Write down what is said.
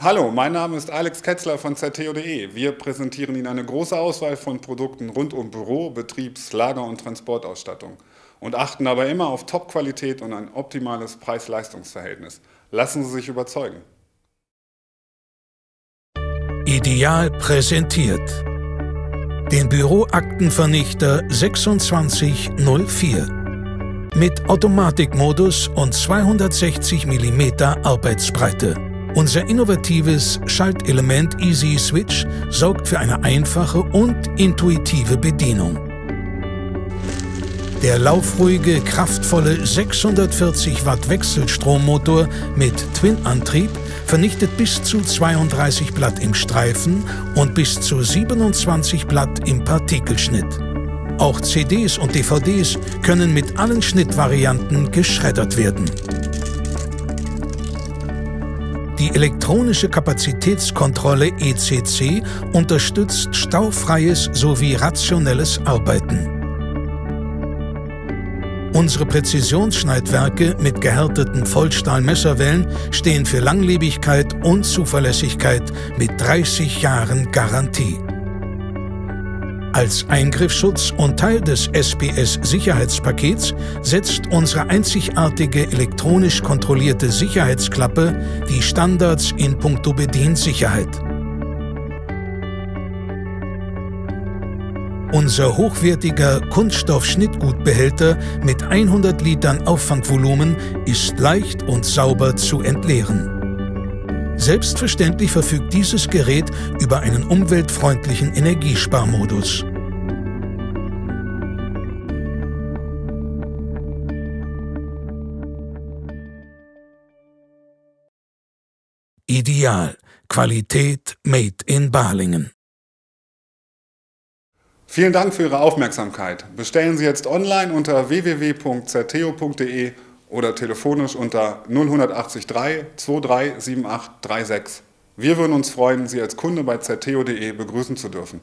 Hallo, mein Name ist Alex Ketzler von zto.de. Wir präsentieren Ihnen eine große Auswahl von Produkten rund um Büro, Betriebs-, Lager- und Transportausstattung und achten dabei immer auf Top-Qualität und ein optimales Preis-Leistungs-Verhältnis. Lassen Sie sich überzeugen. Ideal präsentiert. Den Büroaktenvernichter 2604 mit Automatikmodus und 260 mm Arbeitsbreite. Unser innovatives Schaltelement Easy Switch sorgt für eine einfache und intuitive Bedienung. Der laufruhige, kraftvolle 640 Watt Wechselstrommotor mit Twin-Antrieb vernichtet bis zu 32 Blatt im Streifen und bis zu 27 Blatt im Partikelschnitt. Auch CDs und DVDs können mit allen Schnittvarianten geschreddert werden. Die elektronische Kapazitätskontrolle ECC unterstützt staufreies sowie rationelles Arbeiten. Unsere Präzisionsschneidwerke mit gehärteten Vollstahlmesserwellen stehen für Langlebigkeit und Zuverlässigkeit mit 30 Jahren Garantie. Als Eingriffsschutz und Teil des SPS-Sicherheitspakets setzt unsere einzigartige elektronisch kontrollierte Sicherheitsklappe die Standards in puncto Bediensicherheit. Unser hochwertiger Kunststoff-Schnittgutbehälter mit 100 Litern Auffangvolumen ist leicht und sauber zu entleeren. Selbstverständlich verfügt dieses Gerät über einen umweltfreundlichen Energiesparmodus. Ideal. Qualität made in Balingen. Vielen Dank für Ihre Aufmerksamkeit. Bestellen Sie jetzt online unter www.zerteo.de oder telefonisch unter 0183 237836. Wir würden uns freuen, Sie als Kunde bei zerteo.de begrüßen zu dürfen.